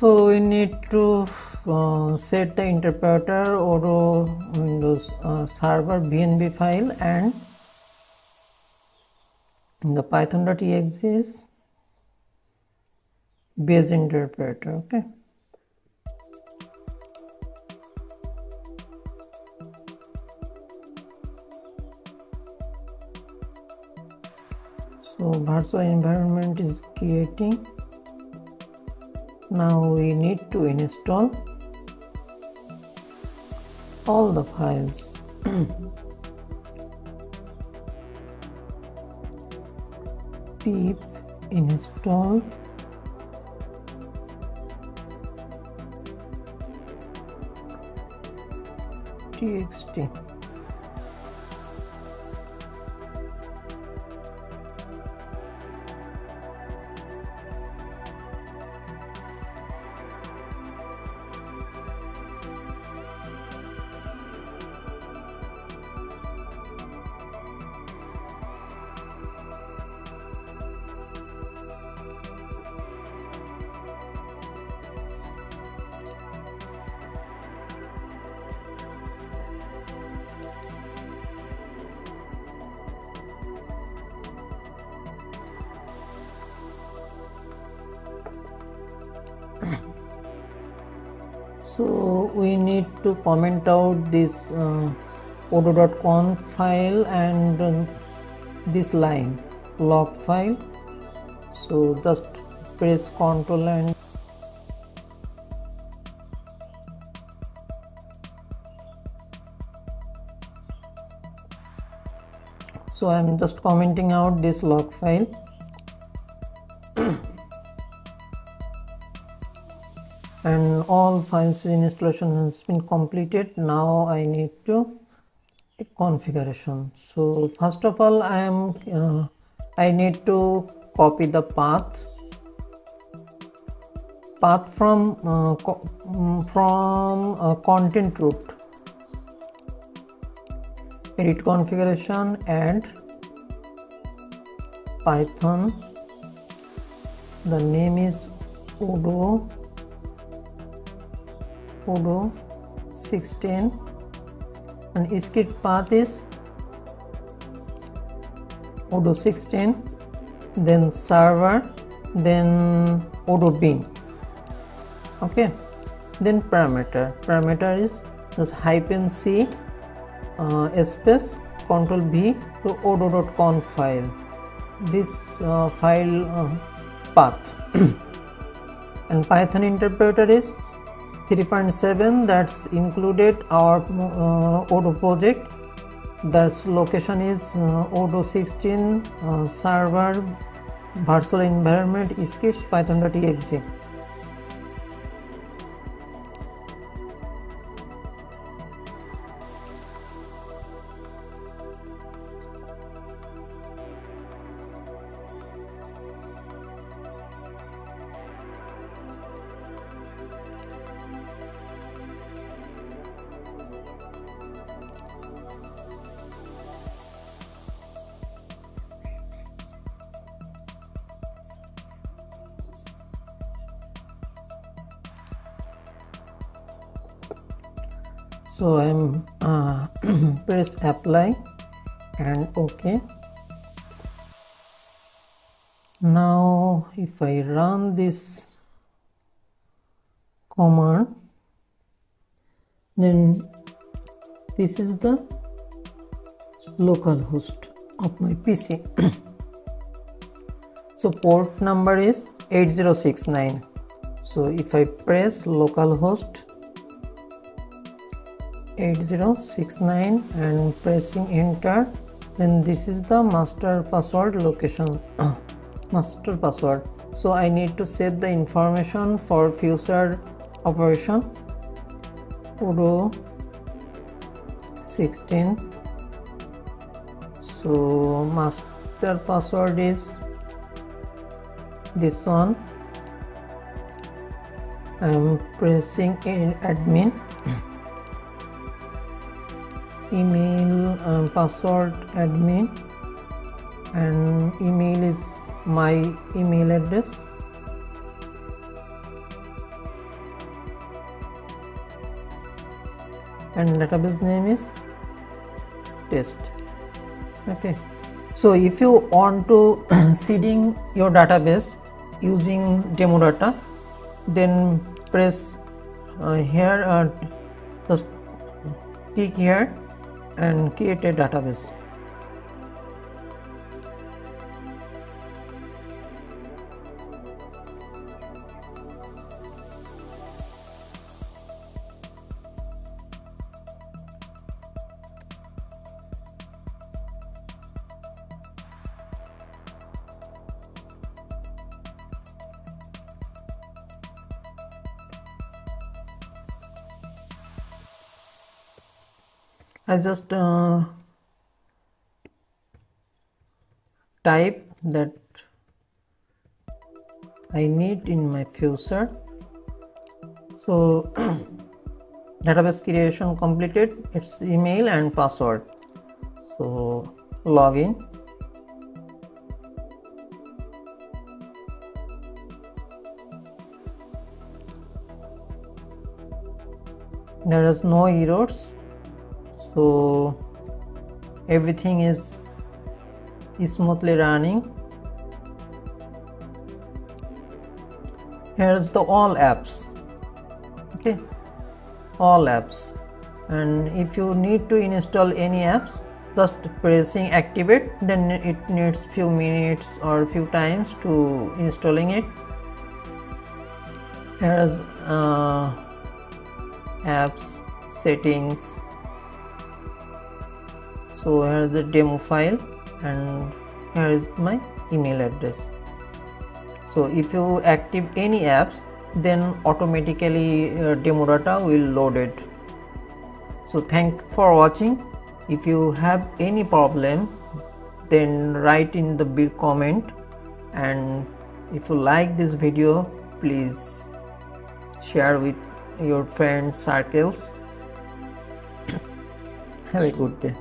so we need to uh, set the interpreter or Windows uh, server BNB file and the python.exe is base interpreter okay? So virtual environment is creating now we need to install all the files. Pip install. Txt so we need to comment out this uh, odoo.conf file and uh, this line log file. So just press ctrl and so i'm just commenting out this log file all files installation has been completed. Now i need to configuration. So first of all i am uh, i need to copy the path. Path from uh, from uh, content root. Edit configuration and python. The name is odoo odoo 16 and script path is odoo 16 then server then odoo bin. Okay then parameter. Parameter is just hyphen c uh, space control v to odoo.conf file. This uh, file uh, path. And python interpreter is 3.7 that's included our uh, odoo project. That's location is uh, odoo 16 uh, server virtual environment scripts python.exe so i'm uh, press apply and ok now if i run this command then this is the local host of my pc so port number is 8069 so if i press localhost 8069 and pressing enter. Then this is the master password location. Master password. So i need to save the information for future operation. Odoo 16 so master password is this one. I am pressing in admin email um, password admin and email is my email address. And database name is test. Okay. So if you want to seeding your database using demo data then press uh, here uh, just click here and create a database I just uh, type that I need in my future. So database creation completed its email and password. So login. There is no errors so everything is smoothly running. Here's the all apps. Okay? All apps. And if you need to install any apps just pressing activate then it needs few minutes or few times to installing it. Here's uh, apps settings so here is the demo file and here is my email address. So if you active any apps then automatically uh, demo data will load it. So thank for watching. If you have any problem then write in the big comment. And if you like this video please share with your friends circles. Have a good day